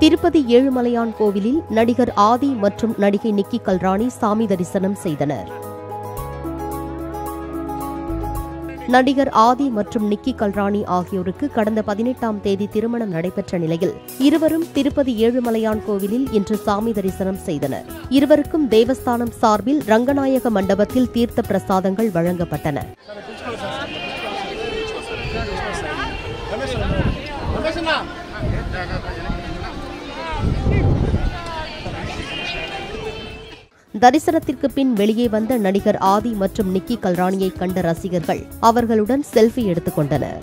திருப்பதி ஏழுமலையான் கோவிலில் நடிகர் ஆதி மற்றும் நடிகை நிக்கி கல்ராணி சாமி தரிசனம் செய்தனர் நடிகர் ஆதி மற்றும் நிக்கி கல்ராணி ஆகியோருக்கு கடந்த பதினெட்டாம் தேதி திருமணம் நடைபெற்ற நிலையில் இருவரும் திருப்பதி ஏழுமலையான் கோவிலில் இன்று சாமி தரிசனம் செய்தனர் இருவருக்கும் தேவஸ்தானம் சார்பில் ரங்கநாயக மண்டபத்தில் தீர்த்த பிரசாதங்கள் வழங்கப்பட்டன தரிசனத்திற்கு பின் வெளியே வந்த நடிகர் ஆதி மற்றும் நிக்கி கல்ராணியை கண்ட ரசிகர்கள் அவர்களுடன் செல்ஃபி எடுத்துக் கொண்டனர்.